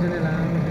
general.